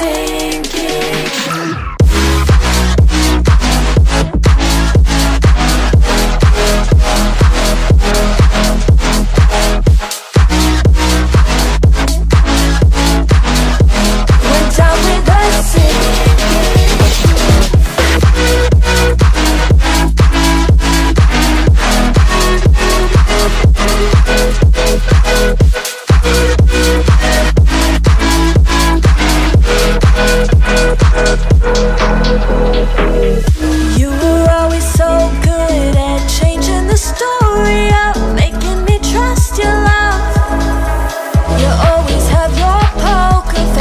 say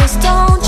just don't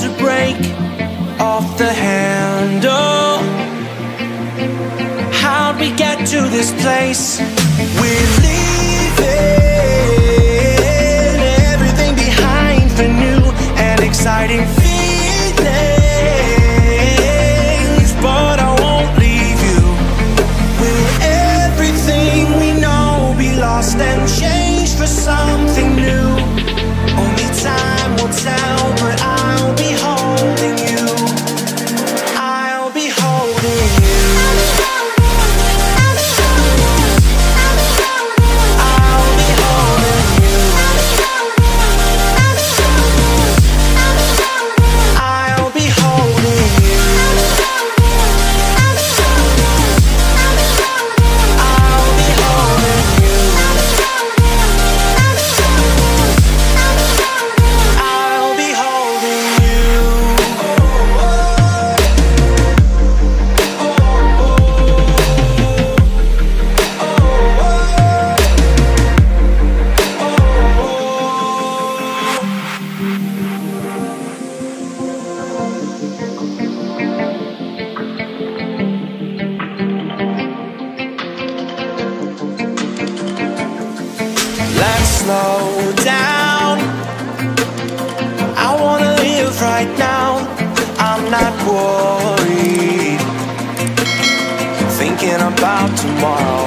to break off the handle. How'd we get to this place? We're leaving everything behind for new and exciting slow down. I wanna live right now. I'm not worried. Thinking about tomorrow.